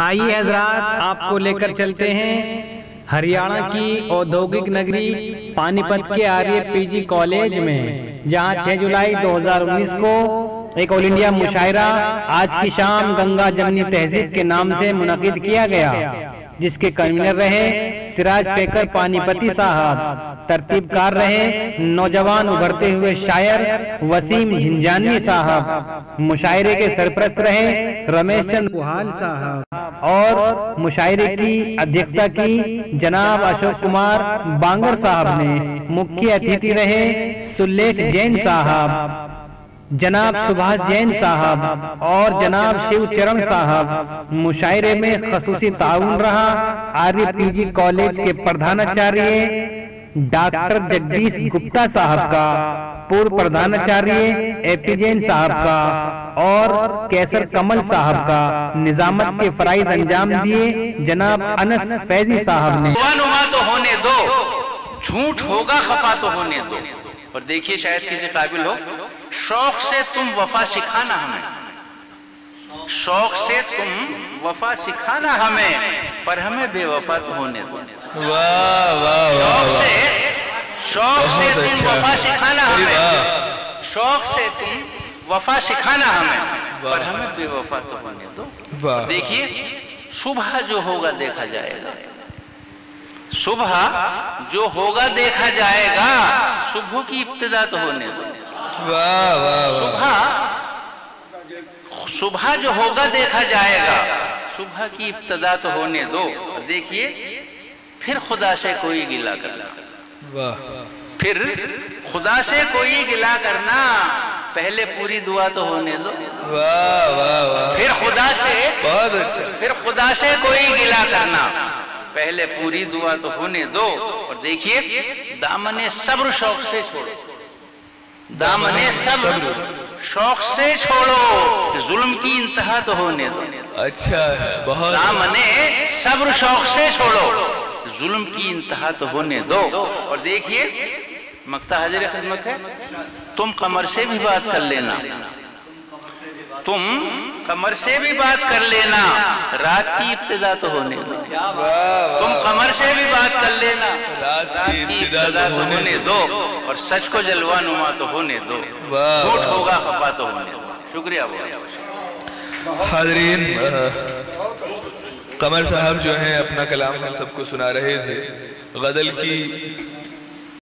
आइए हजरात आपको लेकर चलते हैं हरियाणा की औद्योगिक नगरी पानीपत के आर्य पीजी कॉलेज में जहाँ 6 जुलाई 2019 को एक ऑल इंडिया मुशायरा आज की शाम गंगा जमनी तहजीब के नाम से मुनद किया गया जिसके कन्वीनर रहे सिराज पेकर पानीपति साहब। तरतीबकार रहे नौजवान उभरते हुए शायर वसीम झिंझानी साहब। मुशायरे के सरप्रस्त रहे रमेश चंद्र साहब। और मुशायरे की अध्यक्षता की जनाब अशोक कुमार बांगर साहब ने मुख्य अतिथि रहे सुल्लेख जैन साहब, जनाब सुभाष जैन साहब और जनाब शिव चरण साहब। मुशायरे में खसूसी ताउन रहा। आर्य पीजी कॉलेज के प्रधानाचार्य डॉक्टर जगदीश गुप्ता साहब का पूर्व प्रधानाचार्य एपी जैन साहब का और कैसर कमल साहब का निजामत के फराइज अंजाम दिए जनाब अनस फैजी साहब ने। तो होने दो झूठ होगा खफा तो होने दो। और देखिए शायद किसी काबिल हो शौक से तुम वफा सिखाना हमें। शौक से तुम वफा सिखाना हमें पर हमें बेवफा तो होने दो। वाह वाह वाह शौक से तुम अच्छा। वफा सिखाना हमें। शौक से तुम वफा सिखाना हमें। पर हमें बेवफा तो होने दो देखिए सुबह जो होगा देखा जाएगा। सुबह जो होगा देखा जाएगा सुबह की इब्तदा तो होने दो। वाह वाह वाह। सुबह सुबह जो होगा देखा जाएगा सुबह की इब्तदा तो होने दो। देखिए फिर खुदा से कोई गिला करना फिर खुदा से कोई गिला करना पहले पूरी दुआ तो होने दो। वाह वाह वाह। फिर खुदा से बहुत अच्छा। फिर खुदा से कोई गिला करना पहले पूरी दुआ तो होने दो। और देखिए दामने सब्र शौक से छोड़ो। दामने सब्र शौक से छोड़ो जुल्म की इंतहा तो होने दो। अच्छा बहुत। दामने सब्र शौक से छोड़ो। जुल्म की इंतहा तो होने दो। और देखिए मक्ता हाजिर खिदमत है। तुम कमर से भी बात कर लेना। तुम कमर से भी बात कर लेना। रात की इब्तदा तो होने दो। तुम कमर से भी बात कर लेना। रात की इब्तिदा तो तो होने दो। और सच को जलवा नुमा तो होने दो। झूठ होगा खफा तो होने दो। शुक्रिया बहुत हाजरीन। कमर साहब जो हैं अपना कलाम हम सबको सुना रहे थे। गज़ल की